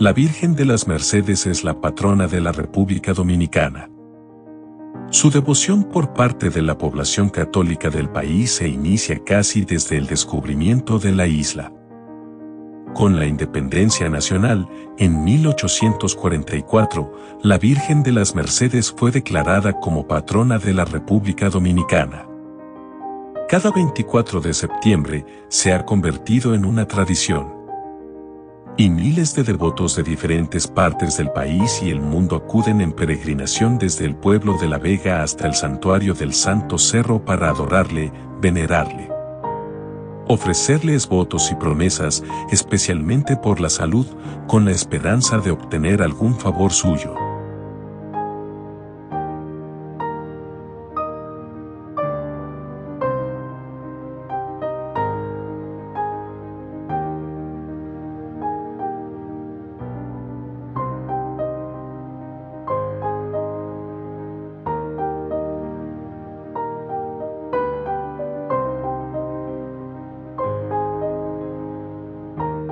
La Virgen de las Mercedes es la patrona de la República Dominicana. Su devoción por parte de la población católica del país se inicia casi desde el descubrimiento de la isla. Con la independencia nacional, en 1844, la Virgen de las Mercedes fue declarada como patrona de la República Dominicana. Cada 24 de septiembre se ha convertido en una tradición y miles de devotos de diferentes partes del país y el mundo acuden en peregrinación desde el pueblo de La Vega hasta el santuario del Santo Cerro para adorarle, venerarle. Ofrecerles votos y promesas, especialmente por la salud, con la esperanza de obtener algún favor suyo.